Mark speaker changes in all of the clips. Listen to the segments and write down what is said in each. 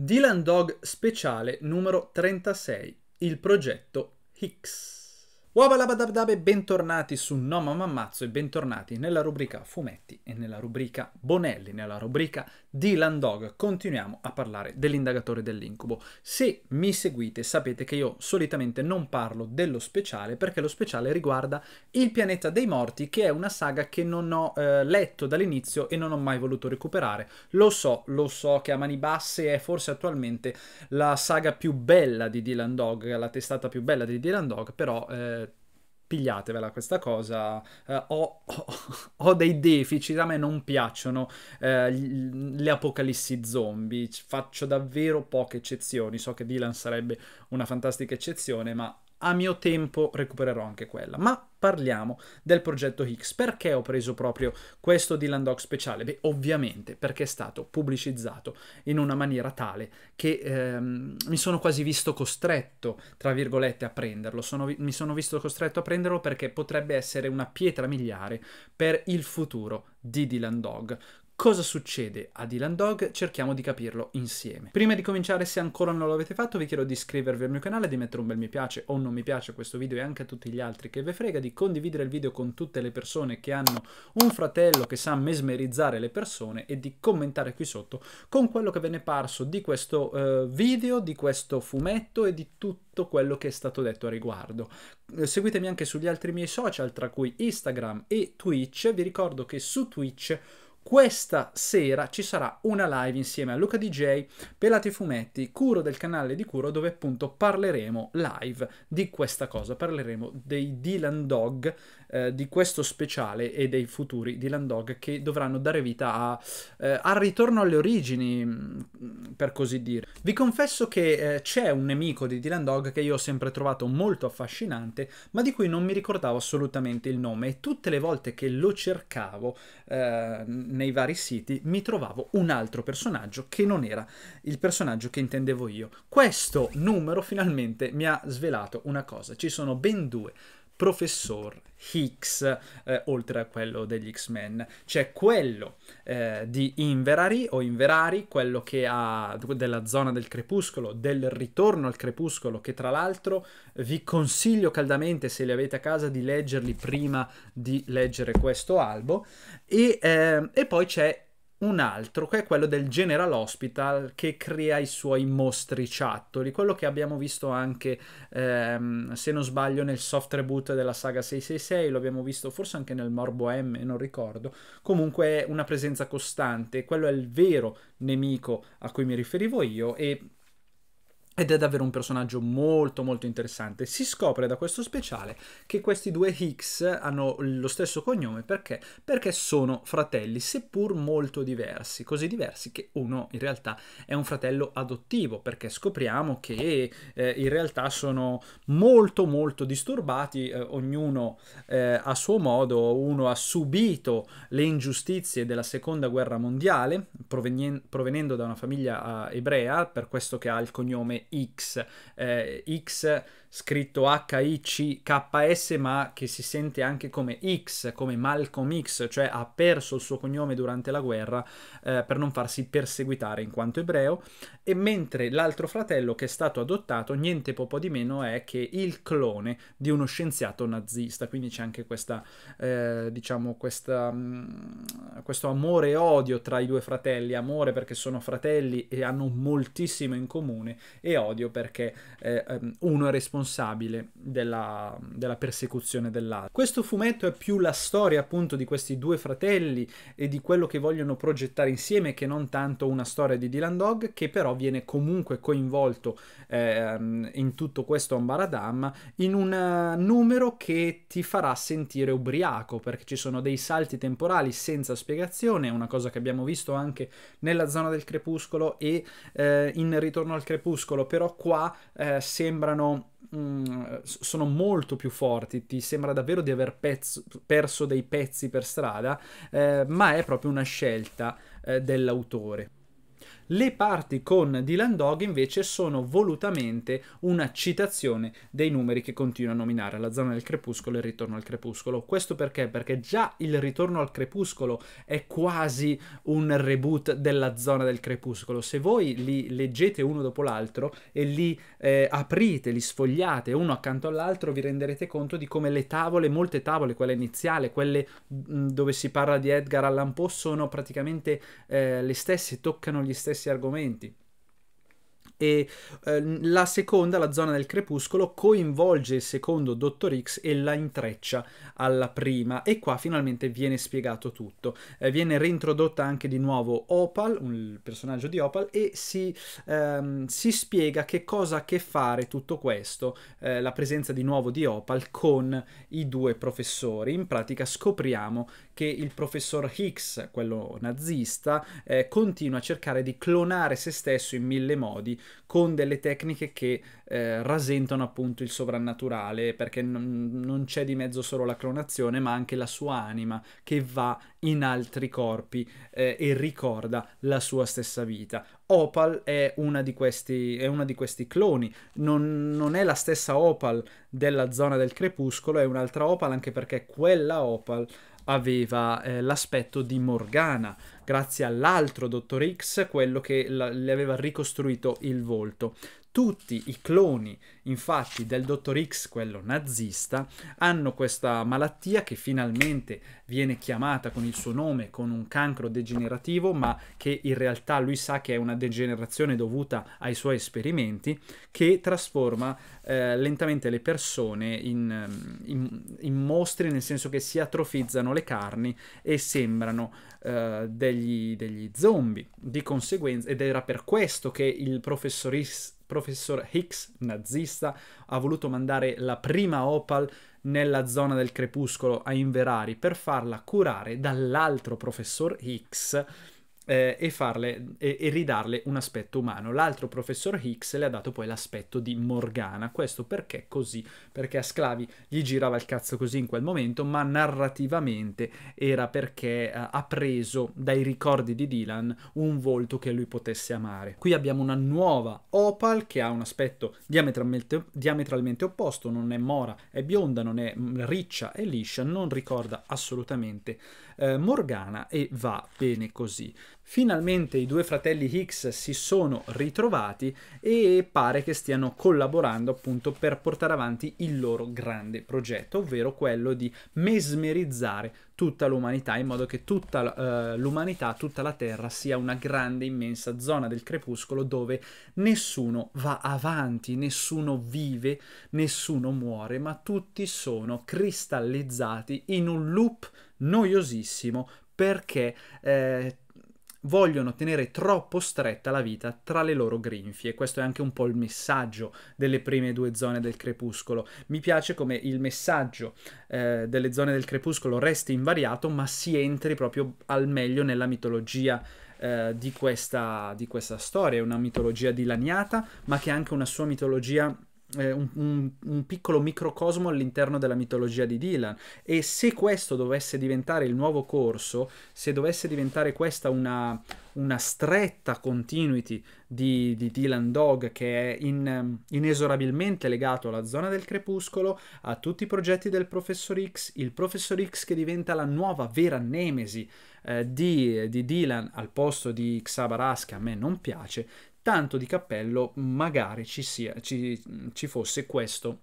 Speaker 1: Dylan Dog speciale numero 36, il progetto Hicks. Wabalabadabdabe, bentornati su No Mamma Ammazzo e bentornati nella rubrica Fumetti e nella rubrica Bonelli, nella rubrica Dylan Dog. Continuiamo a parlare dell'indagatore dell'incubo. Se mi seguite sapete che io solitamente non parlo dello speciale perché lo speciale riguarda Il pianeta dei morti che è una saga che non ho eh, letto dall'inizio e non ho mai voluto recuperare. Lo so, lo so che a mani basse è forse attualmente la saga più bella di Dylan Dog, la testata più bella di Dylan Dog, però... Eh, pigliatevela questa cosa, eh, ho, ho, ho, dei deficit, a me non piacciono eh, le apocalissi zombie, faccio davvero poche eccezioni, so che Dylan sarebbe una fantastica eccezione, ma a mio tempo recupererò anche quella. Ma parliamo del progetto Higgs. Perché ho preso proprio questo Dylan Dog speciale? Beh, ovviamente perché è stato pubblicizzato in una maniera tale che ehm, mi sono quasi visto costretto, tra virgolette, a prenderlo. Sono, mi sono visto costretto a prenderlo perché potrebbe essere una pietra miliare per il futuro di Dylan Dog. Cosa succede a Dylan Dog? Cerchiamo di capirlo insieme. Prima di cominciare, se ancora non l'avete fatto, vi chiedo di iscrivervi al mio canale, di mettere un bel mi piace o non mi piace a questo video e anche a tutti gli altri che ve frega, di condividere il video con tutte le persone che hanno un fratello che sa mesmerizzare le persone e di commentare qui sotto con quello che ve ne è parso di questo uh, video, di questo fumetto e di tutto quello che è stato detto a riguardo. Eh, seguitemi anche sugli altri miei social, tra cui Instagram e Twitch. Vi ricordo che su Twitch questa sera ci sarà una live insieme a Luca DJ, Pelati Fumetti, Curo del canale di Curo, dove appunto parleremo live di questa cosa. Parleremo dei Dylan Dog, eh, di questo speciale e dei futuri Dylan Dog che dovranno dare vita a, eh, al ritorno alle origini, mm, per così dire. Vi confesso che eh, c'è un nemico di Dylan Dog che io ho sempre trovato molto affascinante, ma di cui non mi ricordavo assolutamente il nome e tutte le volte che lo cercavo eh, nei vari siti mi trovavo un altro personaggio che non era il personaggio che intendevo io. Questo numero finalmente mi ha svelato una cosa, ci sono ben due professor Hicks, eh, oltre a quello degli X-Men. C'è quello eh, di Inverari o Inverari, quello che ha della zona del crepuscolo, del ritorno al crepuscolo, che tra l'altro vi consiglio caldamente, se li avete a casa, di leggerli prima di leggere questo albo. E, eh, e poi c'è un altro che è quello del General Hospital che crea i suoi mostriciattoli, quello che abbiamo visto anche, ehm, se non sbaglio, nel soft reboot della saga 666, lo abbiamo visto forse anche nel Morbo M, non ricordo, comunque è una presenza costante, quello è il vero nemico a cui mi riferivo io e ed è davvero un personaggio molto molto interessante. Si scopre da questo speciale che questi due Hicks hanno lo stesso cognome perché? Perché sono fratelli, seppur molto diversi, così diversi che uno in realtà è un fratello adottivo, perché scopriamo che eh, in realtà sono molto molto disturbati, eh, ognuno eh, a suo modo, uno ha subito le ingiustizie della seconda guerra mondiale, provenendo da una famiglia eh, ebrea, per questo che ha il cognome X, eh, X scritto H-I-C-K-S ma che si sente anche come X, come Malcolm X, cioè ha perso il suo cognome durante la guerra eh, per non farsi perseguitare in quanto ebreo, e mentre l'altro fratello che è stato adottato niente poco di meno è che il clone di uno scienziato nazista, quindi c'è anche questa, eh, diciamo, questa, mh, mm, questo amore e odio tra i due fratelli, amore perché sono fratelli e hanno moltissimo in comune e odio perché eh, ehm, uno è responsabile responsabile della, della persecuzione dell'altro. Questo fumetto è più la storia appunto di questi due fratelli e di quello che vogliono progettare insieme che non tanto una storia di Dylan Dog che però viene comunque coinvolto eh, in tutto questo ambaradam in un eh, numero che ti farà sentire ubriaco perché ci sono dei salti temporali senza spiegazione, una cosa che abbiamo visto anche nella zona del crepuscolo e eh, in Ritorno al crepuscolo, però qua eh, sembrano Mm, sono molto più forti, ti sembra davvero di aver pezzo, perso dei pezzi per strada, eh, ma è proprio una scelta eh, dell'autore. Le parti con Dylan Dog invece sono volutamente una citazione dei numeri che continua a nominare, la zona del crepuscolo e il ritorno al crepuscolo. Questo perché? Perché già il ritorno al crepuscolo è quasi un reboot della zona del crepuscolo. Se voi li leggete uno dopo l'altro e li eh, aprite, li sfogliate uno accanto all'altro, vi renderete conto di come le tavole, molte tavole, quelle iniziali, quelle mh, dove si parla di Edgar Allan Poe, sono praticamente eh, le stesse, toccano gli stessi argomenti e eh, la seconda, la zona del crepuscolo, coinvolge il secondo Dottor X e la intreccia alla prima e qua finalmente viene spiegato tutto. Eh, viene reintrodotta anche di nuovo Opal, il personaggio di Opal, e si, ehm, si spiega che cosa ha a che fare tutto questo, eh, la presenza di nuovo di Opal con i due professori. In pratica scopriamo che il professor Hicks, quello nazista, eh, continua a cercare di clonare se stesso in mille modi con delle tecniche che eh, rasentano appunto il sovrannaturale, perché non, non c'è di mezzo solo la clonazione, ma anche la sua anima che va in altri corpi eh, e ricorda la sua stessa vita. Opal è una di questi, è una di questi cloni, non, non, è la stessa Opal della zona del crepuscolo, è un'altra Opal anche perché quella Opal aveva eh, l'aspetto di Morgana, grazie all'altro Dottor X, quello che la, le aveva ricostruito il volto. Tutti i cloni, infatti, del Dottor X, quello nazista, hanno questa malattia che finalmente viene chiamata con il suo nome, con un cancro degenerativo, ma che in realtà lui sa che è una degenerazione dovuta ai suoi esperimenti, che trasforma eh, lentamente le persone in, in, in, mostri, nel senso che si atrofizzano le carni e sembrano eh, degli, degli zombie. Di conseguenza, ed era per questo che il professorista professor Hicks, nazista, ha voluto mandare la prima Opal nella zona del crepuscolo a Inverari per farla curare dall'altro professor Hicks eh, e, farle, e, e, ridarle un aspetto umano. L'altro professor Hicks le ha dato poi l'aspetto di Morgana. Questo perché così? Perché a Sclavi gli girava il cazzo così in quel momento, ma narrativamente era perché eh, ha preso dai ricordi di Dylan un volto che lui potesse amare. Qui abbiamo una nuova Opal che ha un aspetto diametralmente, diametralmente opposto, non è mora, è bionda, non è mm, riccia, è liscia, non ricorda assolutamente eh, Morgana e va bene così. Finalmente i due fratelli Hicks si sono ritrovati e pare che stiano collaborando appunto per portare avanti il loro grande progetto, ovvero quello di mesmerizzare tutta l'umanità in modo che tutta uh, l'umanità, tutta la Terra sia una grande immensa zona del crepuscolo dove nessuno va avanti, nessuno vive, nessuno muore, ma tutti sono cristallizzati in un loop noiosissimo perché eh, vogliono tenere troppo stretta la vita tra le loro grinfie. Questo è anche un po' il messaggio delle prime due zone del crepuscolo. Mi piace come il messaggio eh, delle zone del crepuscolo resti invariato, ma si entri proprio al meglio nella mitologia eh, di, questa, di questa storia. È una mitologia dilaniata, ma che ha anche una sua mitologia eh, un, un, un, piccolo microcosmo all'interno della mitologia di Dylan. E se questo dovesse diventare il nuovo corso, se dovesse diventare questa una, una stretta continuity di, di, Dylan Dog che è in, inesorabilmente legato alla zona del crepuscolo, a tutti i progetti del Professor X, il Professor X che diventa la nuova vera nemesi eh, di, di Dylan al posto di Xabaras che a me non piace, tanto di cappello magari ci, sia, ci, ci fosse questo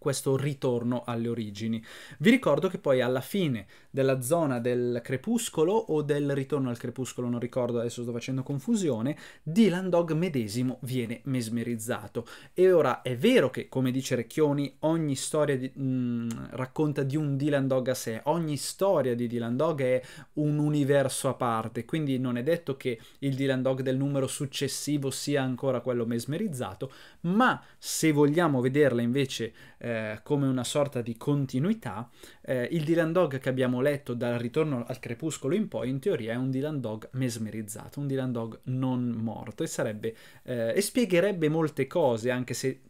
Speaker 1: questo ritorno alle origini. Vi ricordo che poi alla fine della zona del crepuscolo o del ritorno al crepuscolo, non ricordo, adesso sto facendo confusione, Dylan Dog medesimo viene mesmerizzato. E ora è vero che, come dice Recchioni, ogni storia di, mh, mm, racconta di un Dylan Dog a sé, ogni storia di Dylan Dog è un universo a parte, quindi non è detto che il Dylan Dog del numero successivo sia ancora quello mesmerizzato, ma se vogliamo vederla invece eh, come una sorta di continuità, eh, il Dylan Dog che abbiamo letto dal ritorno al crepuscolo in poi, in teoria è un Dylan Dog mesmerizzato, un Dylan Dog non morto e sarebbe eh, e spiegherebbe molte cose, anche se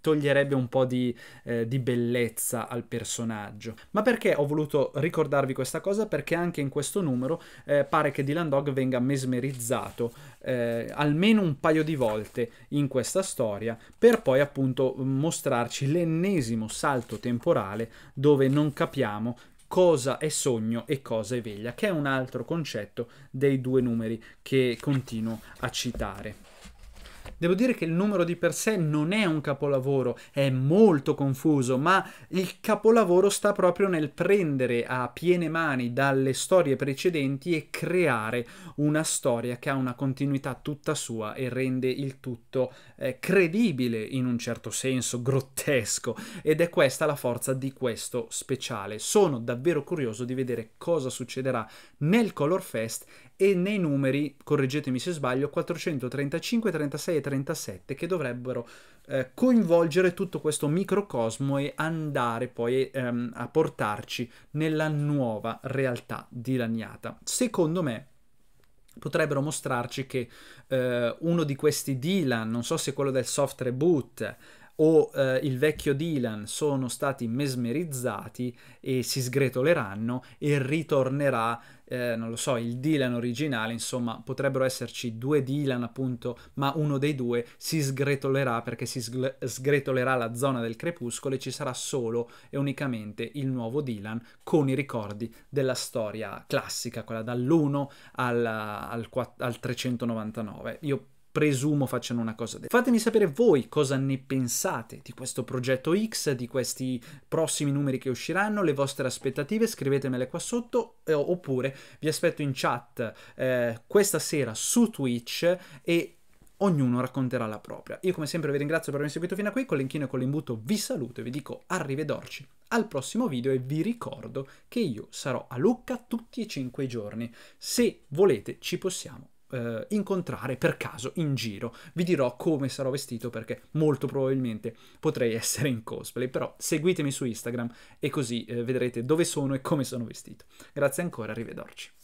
Speaker 1: toglierebbe un po' di, eh, di, bellezza al personaggio. Ma perché ho voluto ricordarvi questa cosa? Perché anche in questo numero eh, pare che Dylan Dog venga mesmerizzato eh, almeno un paio di volte in questa storia, per poi appunto mostrarci l'ennesimo salto temporale dove non capiamo cosa è sogno e cosa è veglia, che è un altro concetto dei due numeri che continuo a citare. Devo dire che il numero di per sé non è un capolavoro, è molto confuso, ma il capolavoro sta proprio nel prendere a piene mani dalle storie precedenti e creare una storia che ha una continuità tutta sua e rende il tutto eh, credibile in un certo senso, grottesco. Ed è questa la forza di questo speciale. Sono davvero curioso di vedere cosa succederà nel Color Fest e nei numeri, correggetemi se sbaglio, 435, 36 e 37 che dovrebbero eh, coinvolgere tutto questo microcosmo e andare poi ehm, a portarci nella nuova realtà dilaniata. Secondo me potrebbero mostrarci che eh, uno di questi Dylan, non so se quello del soft reboot, o eh, il vecchio Dylan sono stati mesmerizzati e si sgretoleranno e ritornerà, eh, non lo so, il Dylan originale, insomma, potrebbero esserci due Dylan appunto, ma uno dei due si sgretolerà perché si sgretolerà la zona del crepuscolo e ci sarà solo e unicamente il nuovo Dylan con i ricordi della storia classica, quella dall'1 al, al, al 399. Io presumo facciano una cosa Fatemi sapere voi cosa ne pensate di questo progetto X, di questi prossimi numeri che usciranno, le vostre aspettative, scrivetemele qua sotto, eh, oppure vi aspetto in chat eh, questa sera su Twitch e ognuno racconterà la propria. Io come sempre vi ringrazio per avermi seguito fino a qui, con l'inchino e con l'imbuto vi saluto e vi dico arrivederci al prossimo video e vi ricordo che io sarò a Lucca tutti e cinque i giorni. Se volete ci possiamo eh, incontrare per caso in giro. Vi dirò come sarò vestito perché molto probabilmente potrei essere in cosplay, però seguitemi su Instagram e così eh, vedrete dove sono e come sono vestito. Grazie ancora, arrivederci.